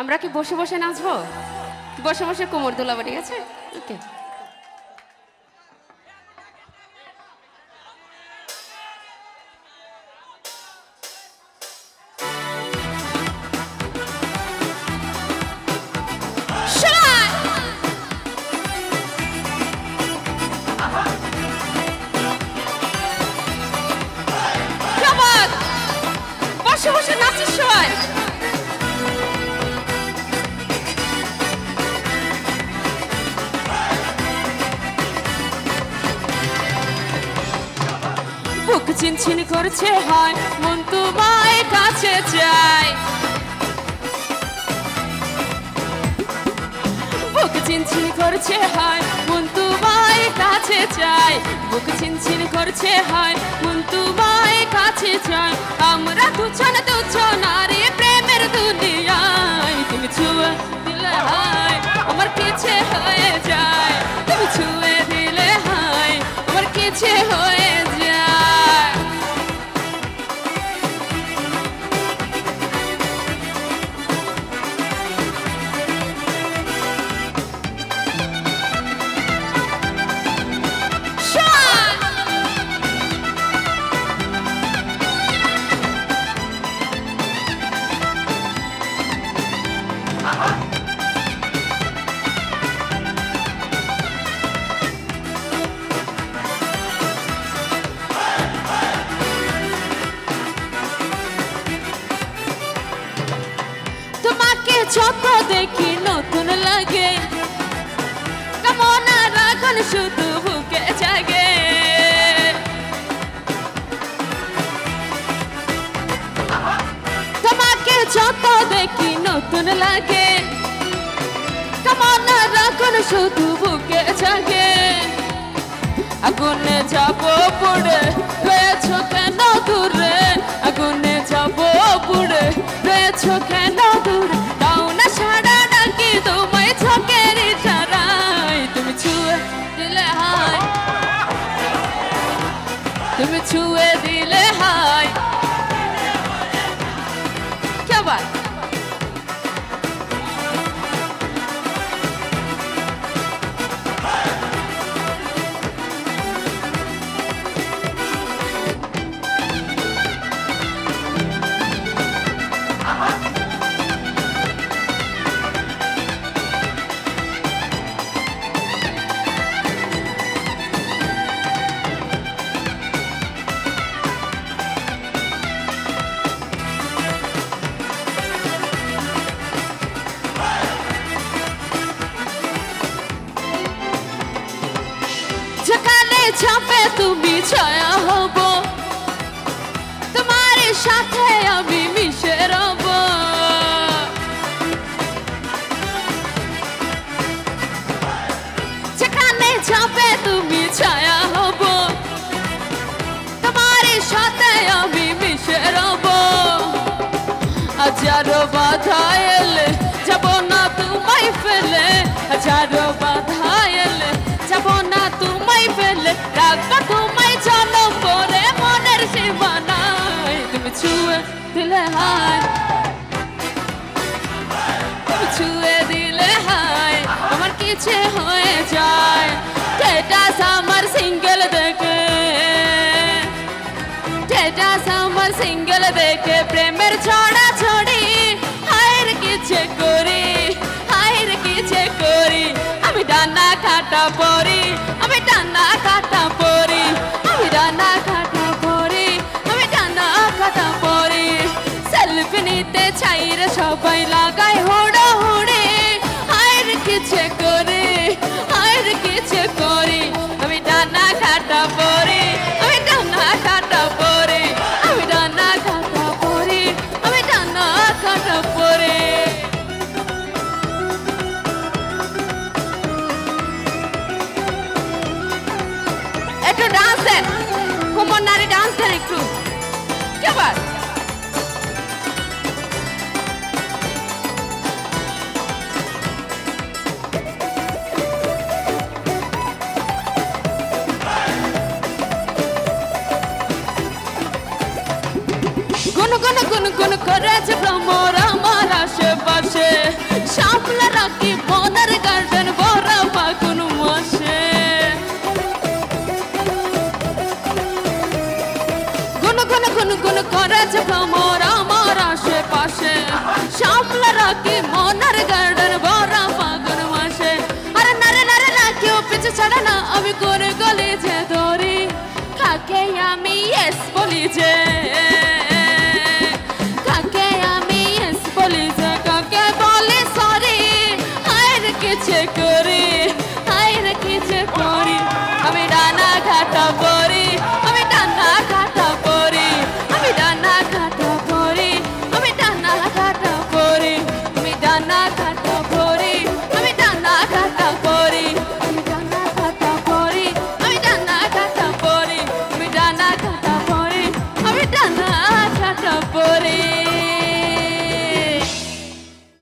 আমরা কি বসে বসে নাচবো? বসে বসে কোমর দোলাবো ঠিক আছে? ওকে বসে চিনচিন করছে হয়, মন তোমায় কাছে চাই বুক চিনচিন করছে হয়, মন তোমায় কাছে চাই বুক চিনচিন করছে হয়, মন তোমায় কাছে চাই আমরা দুজন দুজন, আরে প্রেমের দুনিয়ায়। তুমি ছুঁয়ে দিলে হয়, আমার কিছে হয়ে যায়। তুমি ছুঁয়ে দিলে হয়, আমার কিছে হয়ে যত দেখি নতুন লাগে। কেমন এখন শুধু বুকে জাগে। তোমাকে যত দেখি নতুন লাগে। কেমন এখন শুধু বুকে জাগে। আগুনে যাব পুড়ে, রয়েছ কেন দূরে? আগুনে যাব পুড়ে, রয়েছ কেন ছাপে তুমি ছায়া হব। তোমার সাথে রাখব তোমায় চলো, পরে মনের সীমানায়। তুমি ছুঁয়ে দিলে হায়। তুমি ছুঁয়ে দিলে হায়, আমার কিছু হয়ে যায়। স্টেটাস আমার সিঙ্গেল দেখে। স্টেটাস আমার সিঙ্গেল দেখে, প্রেমের ছড়া ছড়ি। হায়ের কিছু করি, হায়ের কিছু করি। আমি ডানা কাটা পরি। চাইরে সবাই লাগাই হোড়ো হুড়ে হায়ের কিছু করি হায়ের কিছু করি। আমি ডানা কাটা পরি, আমি ডানা কাটা পরি, আমি ডানা কাটা পরি, আমি ডানা কাটা পরি। একটু ডান্স দেন কুমন নারী ডান্স দেন একটু। কে গুন গুন গুন গুন করেছে ভ্রমর আমার আশেপাশে। পাশে সামলা রাখি মনের গার্ডেন ভরা ফাগুন মাসে গুন গুন গুন গুন করেছে ভ্রমর আমার আশেপাশে। সামলা রাখি মনের গার্ডেন ভরা ফাগুন মাসে আরে নারে নারে না কেউ পিছু ছাড়ে না, আমি করে গলে যে ধরি। কাকে আমি এস বলি যে?